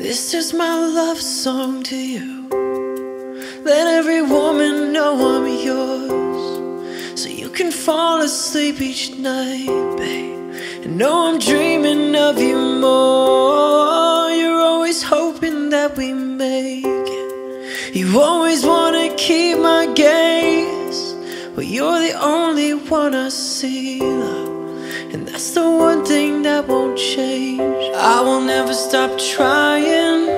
This is my love song to you. Let every woman know I'm yours. So you can fall asleep each night, babe. And know I'm dreaming of you more. You're always hoping that we make it. You always wanna keep my gaze. But you're the only one I see. And that's the one thing that won't change. I will never stop trying.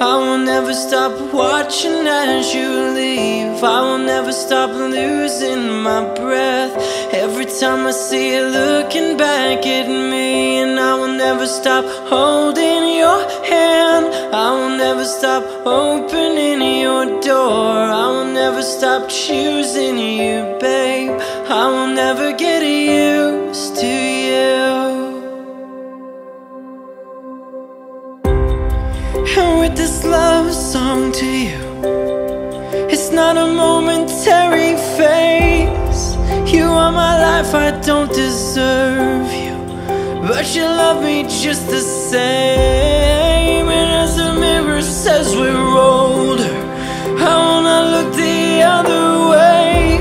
I will never stop watching as you leave. I will never stop losing my breath. Every time I see you looking back at me And I will never stop holding your hand. I will never stop opening your door. I will never stop choosing you, babe. I will never get you With this love song to you. It's not a momentary phase. You are my life, I don't deserve you. But you love me just the same. And as the mirror says we're older. I wanna look the other way.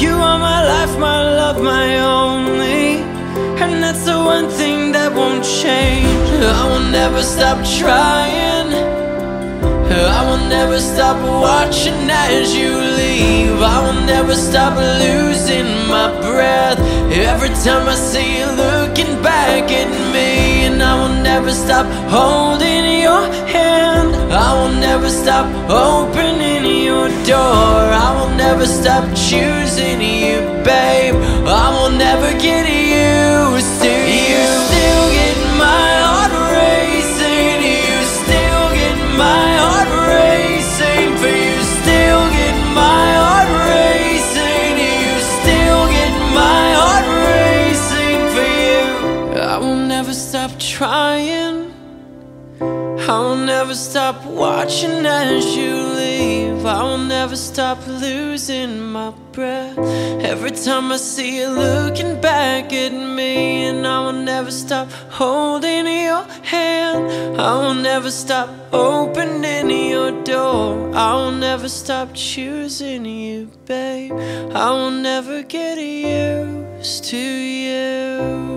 You are my life, my love, my only. And that's the one thing that won't change. I will never stop trying I will never stop watching as you leave. I will never stop losing my breath. Every time I see you looking back at me And I will never stop holding your hand. I will never stop opening your door. I will never stop choosing you, babe. I will never get used stop trying. I will never stop watching as you leave. I will never stop losing my breath. Every time I see you looking back at me And I will never stop holding your hand. I will never stop opening your door. I will never stop choosing you, babe. I will never get used to you